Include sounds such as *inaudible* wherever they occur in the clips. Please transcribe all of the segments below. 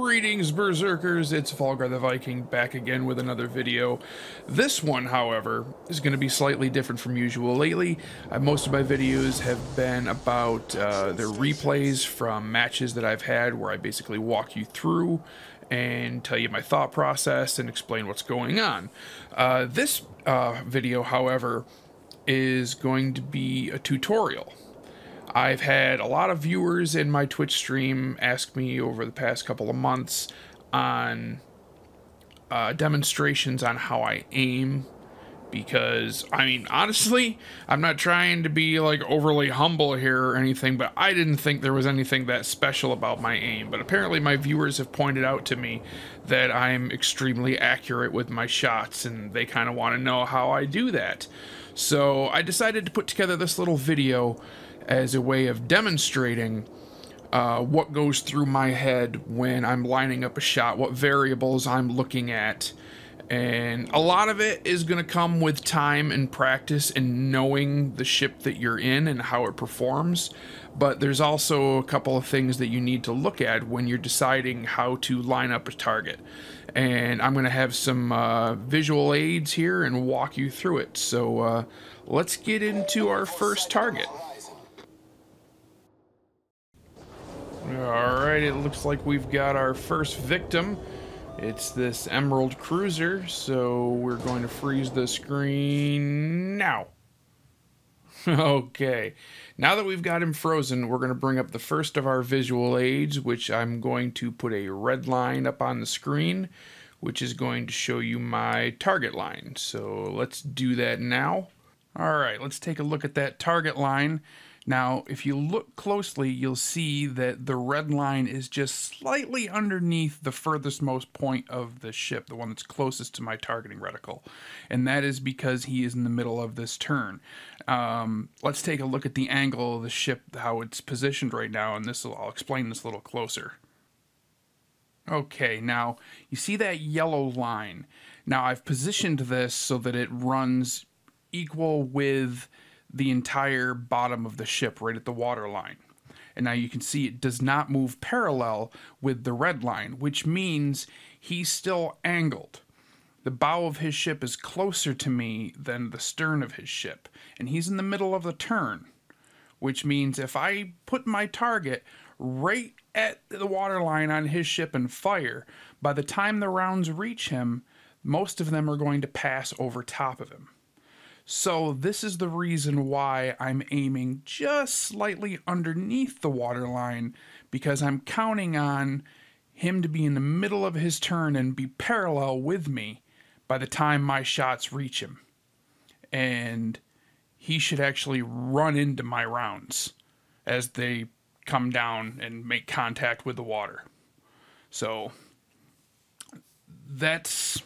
Greetings, Berserkers! It's Vulgar the Viking back again with another video. This one, however, is going to be slightly different from usual. Lately, uh, most of my videos have been about uh, the replays from matches that I've had where I basically walk you through and tell you my thought process and explain what's going on. Uh, this uh, video, however, is going to be a tutorial. I've had a lot of viewers in my Twitch stream ask me over the past couple of months on uh, demonstrations on how I aim because I mean honestly I'm not trying to be like overly humble here or anything but I didn't think there was anything that special about my aim. But apparently my viewers have pointed out to me that I'm extremely accurate with my shots and they kind of want to know how I do that. So I decided to put together this little video as a way of demonstrating uh, what goes through my head when I'm lining up a shot, what variables I'm looking at. And a lot of it is going to come with time and practice and knowing the ship that you're in and how it performs. But there's also a couple of things that you need to look at when you're deciding how to line up a target. And I'm going to have some uh, visual aids here and walk you through it. So uh, let's get into our first target. Alright, it looks like we've got our first victim. It's this Emerald Cruiser, so we're going to freeze the screen now. *laughs* okay, now that we've got him frozen, we're going to bring up the first of our visual aids, which I'm going to put a red line up on the screen, which is going to show you my target line. So let's do that now. Alright, let's take a look at that target line. Now, if you look closely, you'll see that the red line is just slightly underneath the furthest most point of the ship, the one that's closest to my targeting reticle. And that is because he is in the middle of this turn. Um, let's take a look at the angle of the ship, how it's positioned right now, and this will, I'll explain this a little closer. Okay, now you see that yellow line. Now I've positioned this so that it runs equal with the entire bottom of the ship right at the water line. And now you can see it does not move parallel with the red line, which means he's still angled. The bow of his ship is closer to me than the stern of his ship, and he's in the middle of the turn, which means if I put my target right at the waterline on his ship and fire, by the time the rounds reach him, most of them are going to pass over top of him. So this is the reason why I'm aiming just slightly underneath the waterline because I'm counting on him to be in the middle of his turn and be parallel with me by the time my shots reach him. And he should actually run into my rounds as they come down and make contact with the water. So that's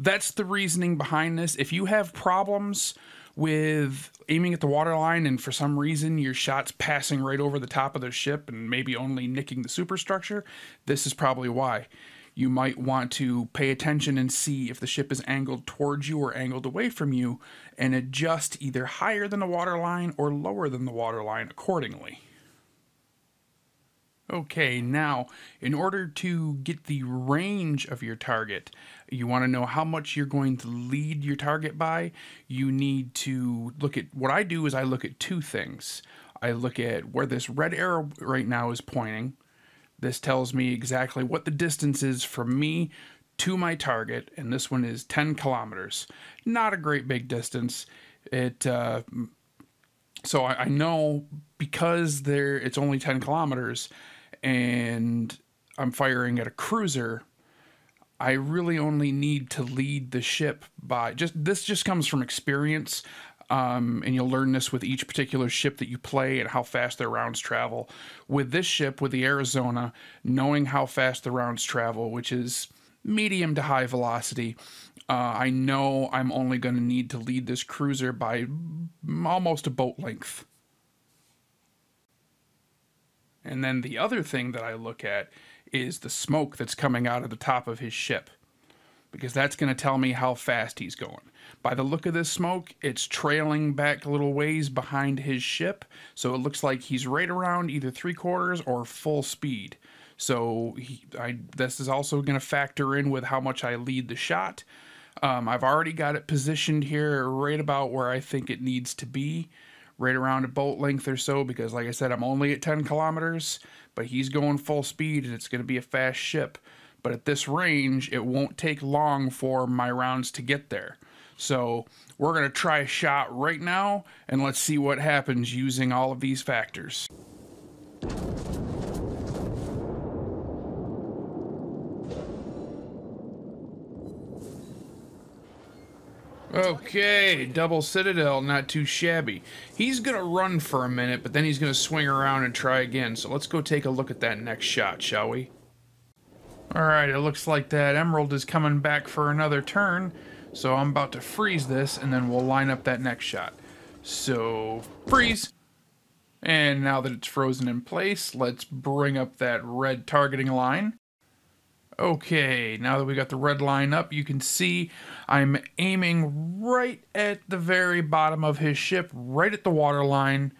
that's the reasoning behind this. If you have problems with aiming at the waterline and for some reason your shot's passing right over the top of the ship and maybe only nicking the superstructure, this is probably why. You might want to pay attention and see if the ship is angled towards you or angled away from you and adjust either higher than the waterline or lower than the waterline accordingly. Okay, now, in order to get the range of your target, you want to know how much you're going to lead your target by, you need to look at, what I do is I look at two things. I look at where this red arrow right now is pointing. This tells me exactly what the distance is from me to my target, and this one is 10 kilometers. Not a great big distance. It, uh, so I, I know because there it's only 10 kilometers, and I'm firing at a cruiser, I really only need to lead the ship by just this just comes from experience. Um, and you'll learn this with each particular ship that you play and how fast their rounds travel. With this ship, with the Arizona, knowing how fast the rounds travel, which is medium to high velocity, uh, I know I'm only going to need to lead this cruiser by almost a boat length. And then the other thing that I look at is the smoke that's coming out of the top of his ship. Because that's going to tell me how fast he's going. By the look of this smoke, it's trailing back a little ways behind his ship, so it looks like he's right around either three quarters or full speed. So he, I, this is also going to factor in with how much I lead the shot. Um, I've already got it positioned here right about where I think it needs to be, right around a boat length or so, because like I said, I'm only at 10 kilometers, but he's going full speed and it's going to be a fast ship. But at this range, it won't take long for my rounds to get there. So we're going to try a shot right now, and let's see what happens using all of these factors. Okay, double citadel, not too shabby. He's going to run for a minute, but then he's going to swing around and try again. So let's go take a look at that next shot, shall we? Alright, it looks like that emerald is coming back for another turn. So I'm about to freeze this, and then we'll line up that next shot. So, freeze! And now that it's frozen in place, let's bring up that red targeting line. Okay, now that we got the red line up, you can see I'm aiming right at the very bottom of his ship, right at the water line,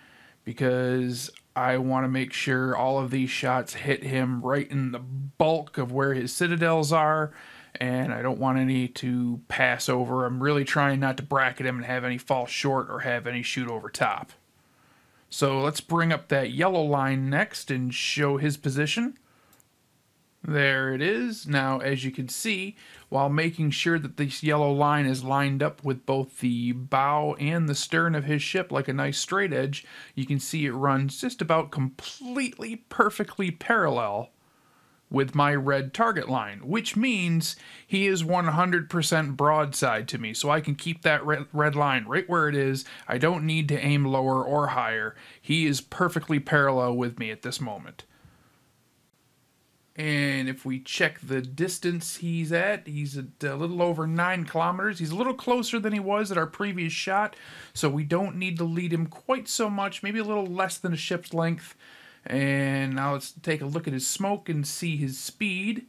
because I want to make sure all of these shots hit him right in the bulk of where his citadels are, and I don't want any to pass over. I'm really trying not to bracket him and have any fall short or have any shoot over top. So let's bring up that yellow line next and show his position. There it is. Now, as you can see, while making sure that this yellow line is lined up with both the bow and the stern of his ship like a nice straight edge, you can see it runs just about completely perfectly parallel with my red target line, which means he is 100% broadside to me, so I can keep that red, line right where it is. I don't need to aim lower or higher. He is perfectly parallel with me at this moment. And if we check the distance he's at, he's at a little over 9 kilometers. He's a little closer than he was at our previous shot, so we don't need to lead him quite so much, maybe a little less than a ship's length. And now let's take a look at his smoke and see his speed.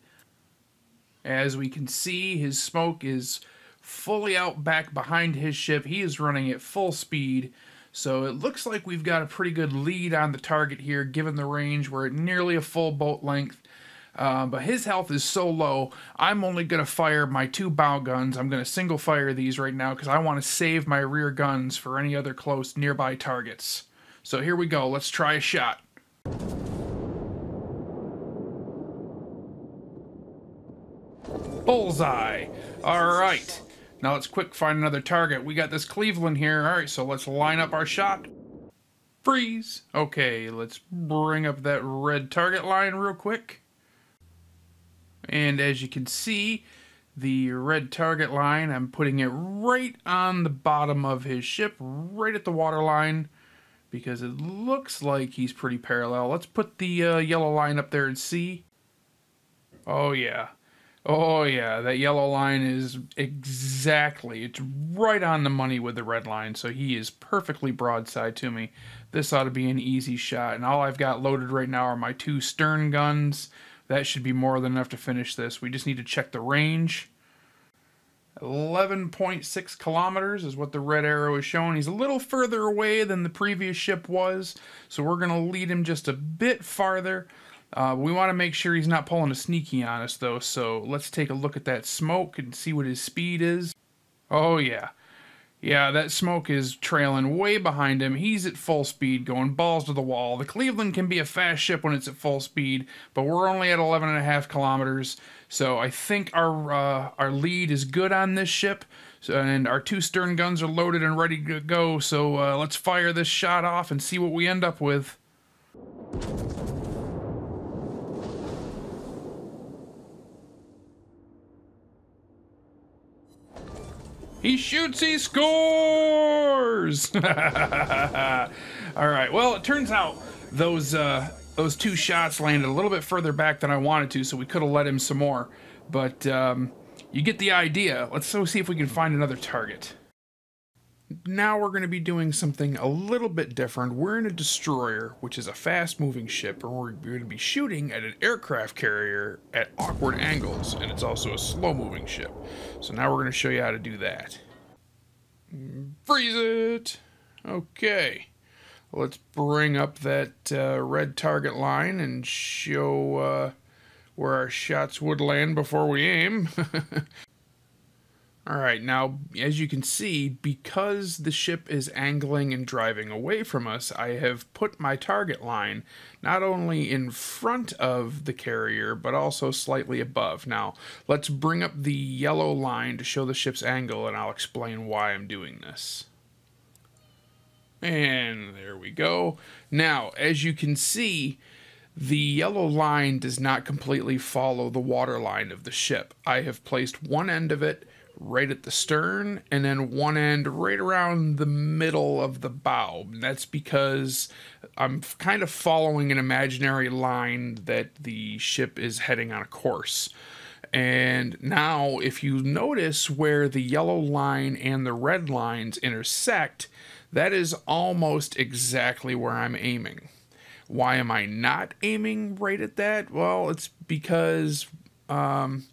As we can see, his smoke is fully out back behind his ship. He is running at full speed. So it looks like we've got a pretty good lead on the target here, given the range. We're at nearly a full boat length. Uh, but his health is so low, I'm only going to fire my two bow guns. I'm going to single fire these right now because I want to save my rear guns for any other close nearby targets. So here we go. Let's try a shot. Bullseye. All right. Now let's quick find another target. We got this Cleveland here. All right, so let's line up our shot. Freeze. Okay, let's bring up that red target line real quick. And as you can see, the red target line, I'm putting it right on the bottom of his ship, right at the water line, because it looks like he's pretty parallel. Let's put the uh, yellow line up there and see. Oh, yeah. Oh, yeah. That yellow line is exactly, it's right on the money with the red line, so he is perfectly broadside to me. This ought to be an easy shot, and all I've got loaded right now are my two stern guns that should be more than enough to finish this. We just need to check the range. 11.6 kilometers is what the red arrow is showing. He's a little further away than the previous ship was, so we're going to lead him just a bit farther. Uh, we want to make sure he's not pulling a sneaky on us, though, so let's take a look at that smoke and see what his speed is. Oh, yeah. Yeah, that smoke is trailing way behind him. He's at full speed, going balls to the wall. The Cleveland can be a fast ship when it's at full speed, but we're only at 11 and a half kilometers. So I think our uh, our lead is good on this ship, so, and our two stern guns are loaded and ready to go. So uh, let's fire this shot off and see what we end up with. He shoots, he scores! *laughs* All right, well, it turns out those uh, those two shots landed a little bit further back than I wanted to, so we could have let him some more. But um, you get the idea. Let's see if we can find another target. Now we're going to be doing something a little bit different. We're in a destroyer, which is a fast-moving ship, and we're going to be shooting at an aircraft carrier at awkward angles, and it's also a slow-moving ship. So now we're going to show you how to do that. Freeze it! Okay. Let's bring up that uh, red target line and show uh, where our shots would land before we aim. *laughs* All right, now as you can see, because the ship is angling and driving away from us, I have put my target line not only in front of the carrier, but also slightly above. Now, let's bring up the yellow line to show the ship's angle, and I'll explain why I'm doing this. And there we go. Now, as you can see, the yellow line does not completely follow the water line of the ship. I have placed one end of it right at the stern and then one end right around the middle of the bow. And that's because I'm kind of following an imaginary line that the ship is heading on a course. And now, if you notice where the yellow line and the red lines intersect, that is almost exactly where I'm aiming. Why am I not aiming right at that? Well, it's because um,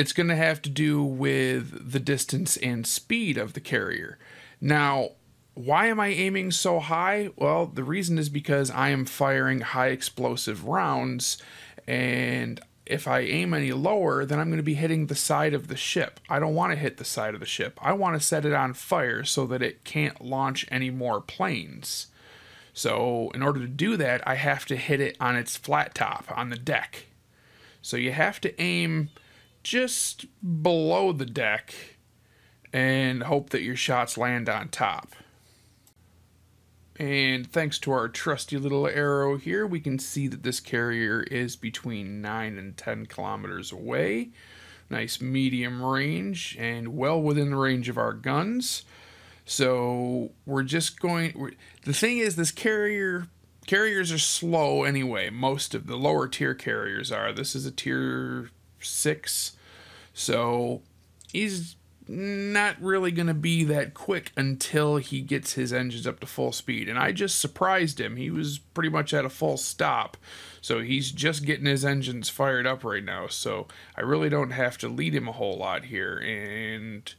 it's going to have to do with the distance and speed of the carrier. Now, why am I aiming so high? Well, the reason is because I am firing high explosive rounds, and if I aim any lower, then I'm going to be hitting the side of the ship. I don't want to hit the side of the ship. I want to set it on fire so that it can't launch any more planes. So, in order to do that, I have to hit it on its flat top, on the deck. So, you have to aim just below the deck and hope that your shots land on top. And thanks to our trusty little arrow here, we can see that this carrier is between 9 and 10 kilometers away. Nice medium range and well within the range of our guns. So we're just going. We're, the thing is, this carrier carriers are slow anyway. Most of the lower tier carriers are. This is a tier six. So he's not really going to be that quick until he gets his engines up to full speed. And I just surprised him. He was pretty much at a full stop. So he's just getting his engines fired up right now. So I really don't have to lead him a whole lot here. And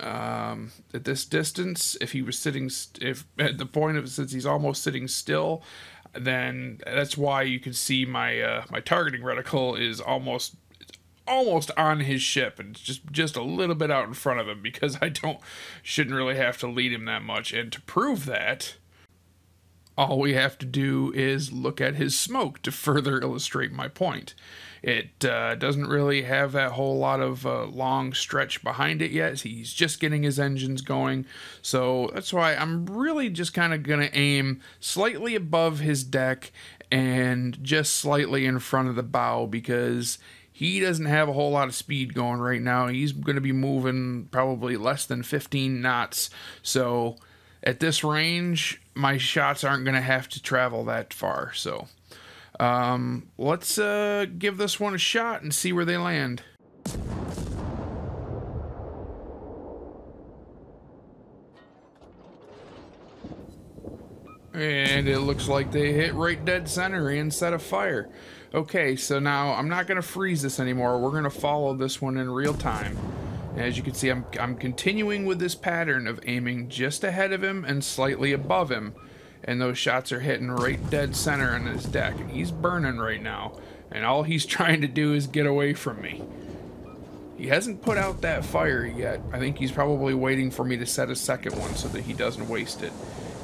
um, at this distance, if he was sitting, if at the point of since he's almost sitting still, then that's why you can see my uh, my targeting reticle is almost almost on his ship and just just a little bit out in front of him because I don't shouldn't really have to lead him that much. And to prove that, all we have to do is look at his smoke to *laughs* further illustrate my point. It uh, doesn't really have that whole lot of uh, long stretch behind it yet. He's just getting his engines going. So that's why I'm really just kind of going to aim slightly above his deck and just slightly in front of the bow because he doesn't have a whole lot of speed going right now. He's going to be moving probably less than 15 knots. So at this range, my shots aren't going to have to travel that far. So um, let's uh, give this one a shot and see where they land. And it looks like they hit right dead center and set a fire. Okay, so now I'm not going to freeze this anymore. We're going to follow this one in real time. As you can see, I'm, I'm continuing with this pattern of aiming just ahead of him and slightly above him. And those shots are hitting right dead center on his deck. And he's burning right now. And all he's *laughs* trying to do is get away from me. He hasn't put out that fire yet. I think he's probably waiting for me to set a second one so that he doesn't waste it.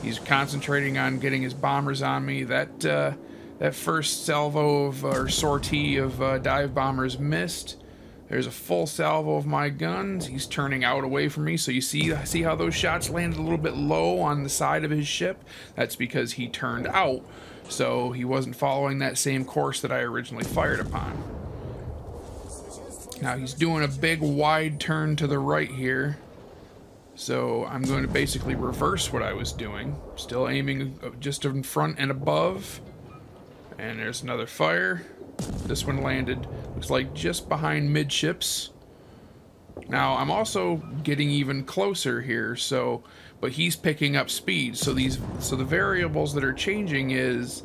He's concentrating on getting his bombers on me. That, uh, that first salvo of or sortie of uh, dive bombers missed. There's a full salvo of my guns. He's turning out away from me. So you see see how those shots landed a little bit low on the side of his ship? That's because he turned out. So he wasn't following that same course that I originally fired upon. Now he's doing a big wide turn to the right here. So I'm going to basically reverse what I was doing. Still aiming uh, just in front and above. And there's another fire. This one landed, looks like just behind midships. Now, I'm also getting even closer here, so, but he's picking up speed. So these, so the variables that are changing is,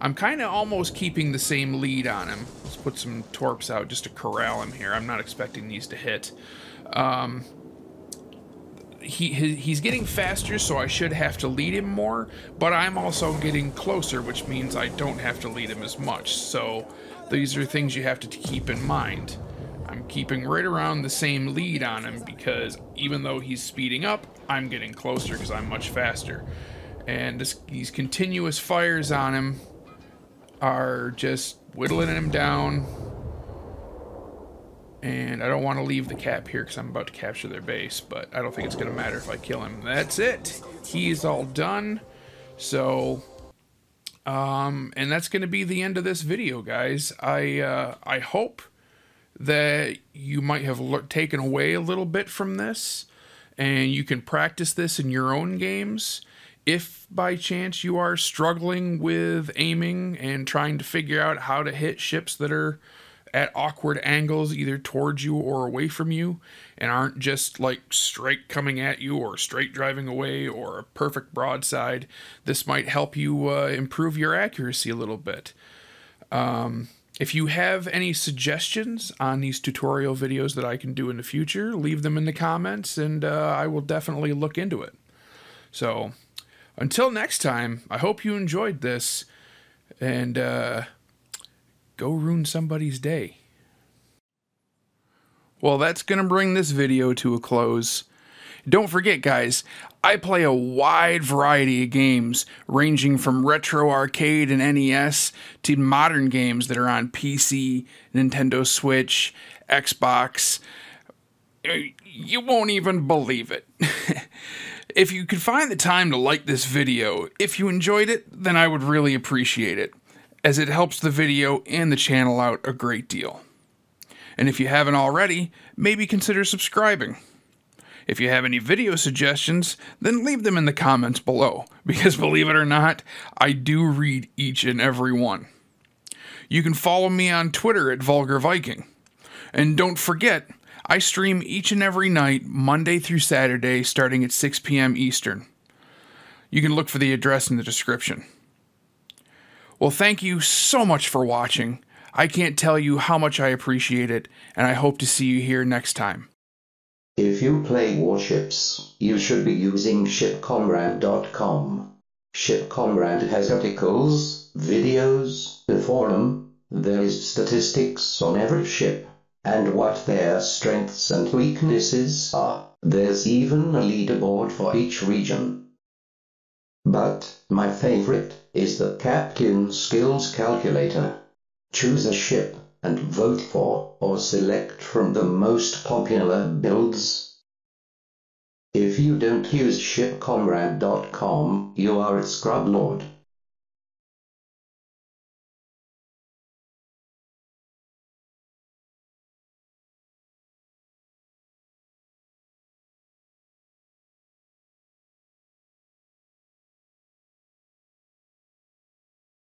I'm kind of almost keeping the same lead on him. Let's put some torps out just to corral him here. I'm not expecting these to hit. Um, he he's getting faster, so I should have to lead him more. But I'm also getting closer, which means I don't have to lead him as much. So these are things you have to keep in mind. I'm keeping right around the same lead on him because even though he's speeding up, I'm getting closer because I'm much faster. And this, these continuous fires on him are just whittling him down. And I don't want to leave the cap here because I'm about to capture their base, but I don't think it's going to matter if I kill him. That's it. He's all done. So, um, and that's going to be the end of this video, guys. I, uh, I hope that you might have taken away a little bit from this and you can practice this in your own games if by chance you are struggling with aiming and trying to figure out how to hit ships that are at awkward angles either towards you or away from you and aren't just like straight coming at you or straight driving away or a perfect broadside this might help you uh, improve your accuracy a little bit um, if you have any suggestions on these tutorial videos that I can do in the future, leave them in the comments and uh, I will definitely look into it. So, until next time, I hope you enjoyed this and uh, go ruin somebody's day. Well, that's going to bring this video to a close. Don't forget, guys, I play a wide variety of games, ranging from retro arcade and NES to modern games that are on PC, Nintendo Switch, Xbox. Eh, you won't even believe it. *laughs* if you could find the time to like this video, if you enjoyed it, then I would really appreciate it, as it helps the video and the channel out a great deal. And if you haven't already, maybe consider subscribing. If you have any video suggestions, then leave them in the comments below, *laughs* because believe it or not, I do read each and every one. You can follow me on Twitter at Vulgar Viking. And don't forget, I stream each and every night, Monday through Saturday, starting at 6 p.m. Eastern. You can look for the address in the description. Well, thank you so much for watching. I can't tell you how much I appreciate it, and I hope to see you here next time. If you play warships, you should be using shipcomrade.com. Shipcomrade has articles, videos, a forum, there is statistics on every ship, and what their strengths and weaknesses are. There's even a leaderboard for each region. But, my favorite, is the Captain Skills Calculator. Choose a ship and vote for or select from the most popular builds. If you don't use shipcomrade.com, you are a scrub lord.